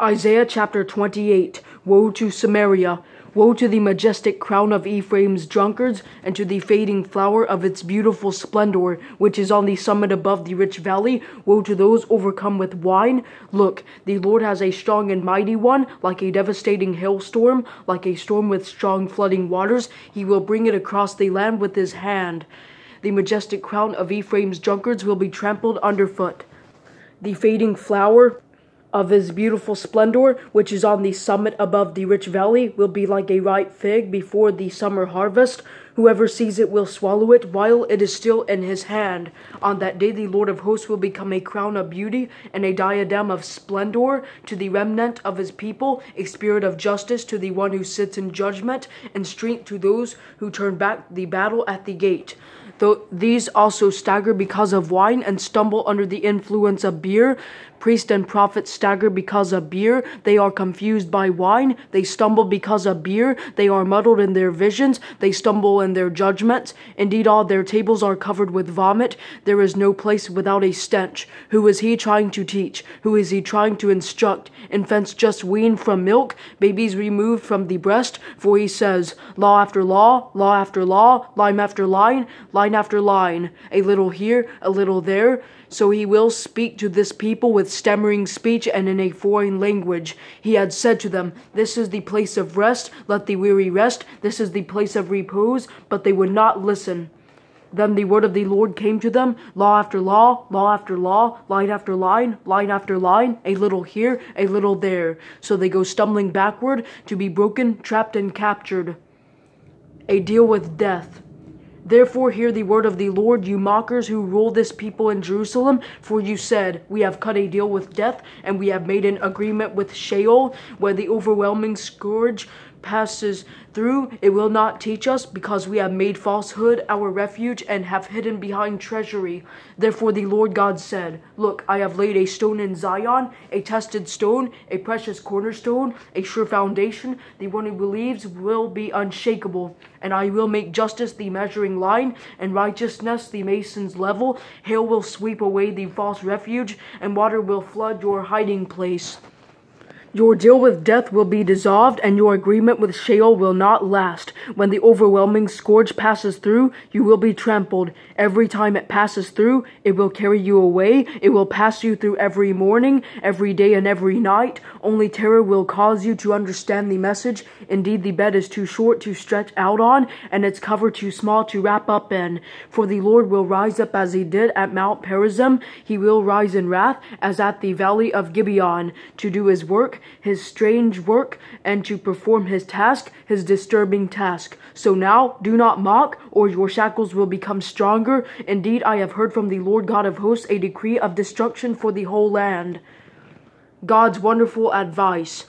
Isaiah chapter 28 Woe to Samaria! Woe to the majestic crown of Ephraim's drunkards, and to the fading flower of its beautiful splendor, which is on the summit above the rich valley. Woe to those overcome with wine! Look, the Lord has a strong and mighty one, like a devastating hailstorm, like a storm with strong flooding waters. He will bring it across the land with his hand. The majestic crown of Ephraim's drunkards will be trampled underfoot. The fading flower of his beautiful splendor, which is on the summit above the rich valley, will be like a ripe fig before the summer harvest. Whoever sees it will swallow it while it is still in his hand. On that day, the Lord of hosts will become a crown of beauty and a diadem of splendor to the remnant of his people, a spirit of justice to the one who sits in judgment, and strength to those who turn back the battle at the gate. Though these also stagger because of wine and stumble under the influence of beer. Priest and prophet stagger because of beer. They are confused by wine. They stumble because of beer. They are muddled in their visions. They stumble in their judgments. Indeed, all their tables are covered with vomit. There is no place without a stench. Who is he trying to teach? Who is he trying to instruct? Infants just weaned from milk, babies removed from the breast. For he says, Law after law, law after law, line after line, line after line, a little here, a little there. So he will speak to this people with stammering speech and in a foreign language. He had said to them, This is the place of rest, let the weary rest, this is the place of repose, but they would not listen. Then the word of the Lord came to them, law after law, law after law, line after line, line after line, a little here, a little there. So they go stumbling backward to be broken, trapped, and captured. A deal with death. Therefore hear the word of the Lord, you mockers who rule this people in Jerusalem. For you said, We have cut a deal with death, and we have made an agreement with Sheol, where the overwhelming scourge passes through, it will not teach us, because we have made falsehood our refuge and have hidden behind treasury. Therefore the Lord God said, Look, I have laid a stone in Zion, a tested stone, a precious cornerstone, a sure foundation. The one who believes will be unshakable. And I will make justice the measuring line, and righteousness the mason's level. Hail will sweep away the false refuge, and water will flood your hiding place. Your deal with death will be dissolved, and your agreement with Sheol will not last. When the overwhelming scourge passes through, you will be trampled. Every time it passes through, it will carry you away. It will pass you through every morning, every day, and every night. Only terror will cause you to understand the message. Indeed, the bed is too short to stretch out on, and its cover too small to wrap up in. For the Lord will rise up as he did at Mount Perazim. He will rise in wrath, as at the valley of Gibeon, to do his work his strange work, and to perform his task, his disturbing task. So now do not mock, or your shackles will become stronger. Indeed, I have heard from the Lord God of hosts a decree of destruction for the whole land. God's wonderful advice.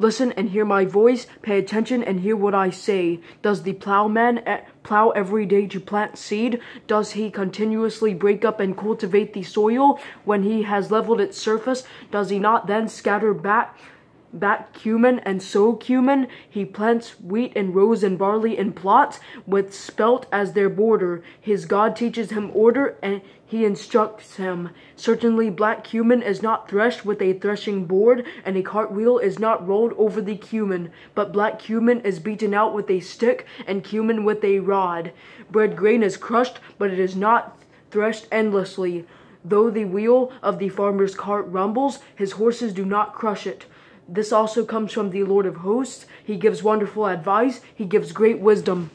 Listen and hear my voice. Pay attention and hear what I say. Does the plowman eh, plow every day to plant seed? Does he continuously break up and cultivate the soil? When he has leveled its surface, does he not then scatter back back cumin and sow cumin. He plants wheat and rows and barley in plots with spelt as their border. His God teaches him order and he instructs him. Certainly black cumin is not threshed with a threshing board, and a cartwheel is not rolled over the cumin, but black cumin is beaten out with a stick, and cumin with a rod. Bread grain is crushed, but it is not threshed endlessly. Though the wheel of the farmer's cart rumbles, his horses do not crush it. This also comes from the Lord of hosts. He gives wonderful advice. He gives great wisdom.